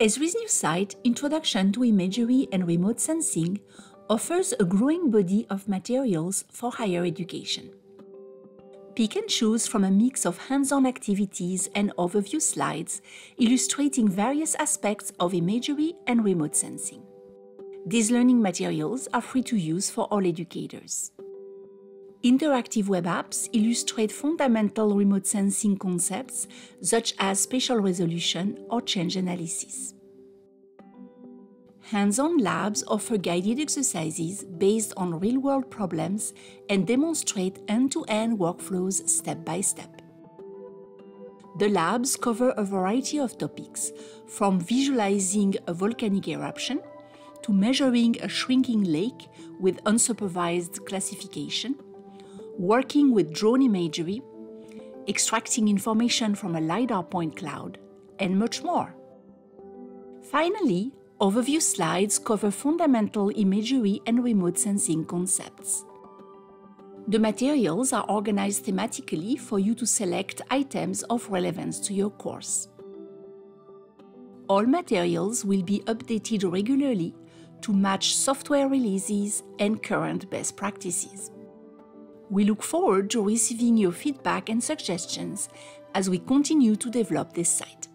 Esri's new site, Introduction to Imagery and Remote Sensing, offers a growing body of materials for higher education. Pick and choose from a mix of hands-on activities and overview slides illustrating various aspects of imagery and remote sensing. These learning materials are free to use for all educators. Interactive web apps illustrate fundamental remote sensing concepts such as spatial resolution or change analysis. Hands-on labs offer guided exercises based on real-world problems and demonstrate end-to-end workflows step by step. The labs cover a variety of topics, from visualizing a volcanic eruption to measuring a shrinking lake with unsupervised classification, working with drone imagery, extracting information from a LiDAR point cloud, and much more. Finally, overview slides cover fundamental imagery and remote sensing concepts. The materials are organized thematically for you to select items of relevance to your course. All materials will be updated regularly to match software releases and current best practices. We look forward to receiving your feedback and suggestions as we continue to develop this site.